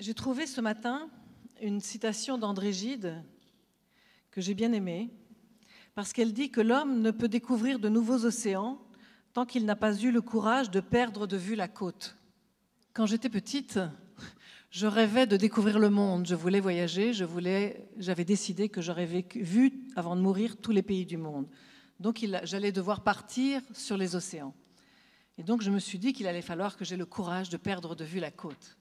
J'ai trouvé ce matin une citation d'André Gide que j'ai bien aimée, parce qu'elle dit que l'homme ne peut découvrir de nouveaux océans tant qu'il n'a pas eu le courage de perdre de vue la côte. Quand j'étais petite, je rêvais de découvrir le monde, je voulais voyager, je voulais, j'avais décidé que j'aurais vu avant de mourir tous les pays du monde. Donc j'allais devoir partir sur les océans. Et donc je me suis dit qu'il allait falloir que j'ai le courage de perdre de vue la côte.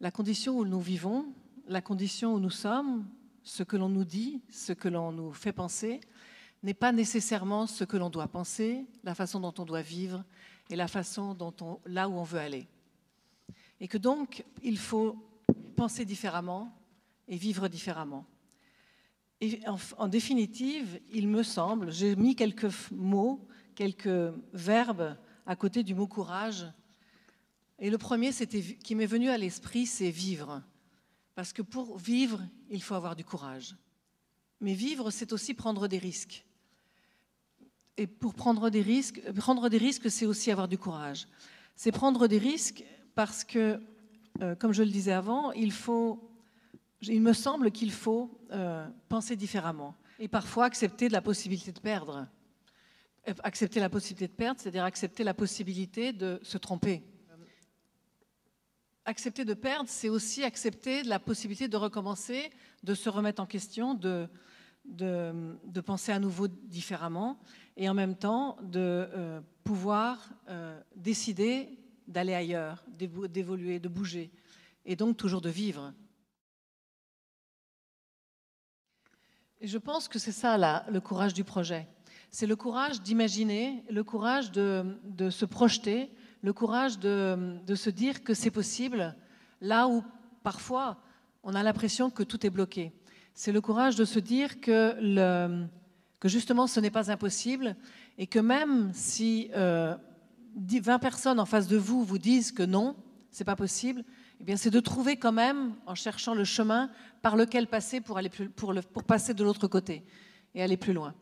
La condition où nous vivons, la condition où nous sommes, ce que l'on nous dit, ce que l'on nous fait penser, n'est pas nécessairement ce que l'on doit penser, la façon dont on doit vivre et la façon dont on, là où on veut aller. Et que donc, il faut penser différemment et vivre différemment. Et en, définitive, il me semble, j'ai mis quelques mots, quelques verbes à côté du mot courage. Et le premier qui m'est venu à l'esprit, c'est vivre. Parce que pour vivre, il faut avoir du courage. Mais vivre, c'est aussi prendre des risques. Et pour prendre des risques, prendre des risques, c'est aussi avoir du courage. C'est prendre des risques parce que, euh, comme je le disais avant, il faut il me semble qu'il faut euh, penser différemment et parfois accepter la possibilité de perdre. Accepter la possibilité de perdre, c'est-à-dire accepter la possibilité de se tromper. Accepter de perdre, c'est aussi accepter la possibilité de recommencer, de se remettre en question, de, de, penser à nouveau différemment et en même temps de euh, pouvoir décider d'aller ailleurs, d'évoluer, de bouger et donc toujours de vivre. Et je pense que c'est ça là, le courage du projet. C'est le courage d'imaginer, le courage de, se projeter, le courage de, se dire que c'est possible là où parfois on a l'impression que tout est bloqué. C'est le courage de se dire que, justement ce n'est pas impossible et que même si 20 euh, personnes en face de vous vous disent que non, c'est pas possible, eh bien, c'est de trouver quand même, en cherchant le chemin par lequel passer pour, aller pour passer de l'autre côté et aller plus loin.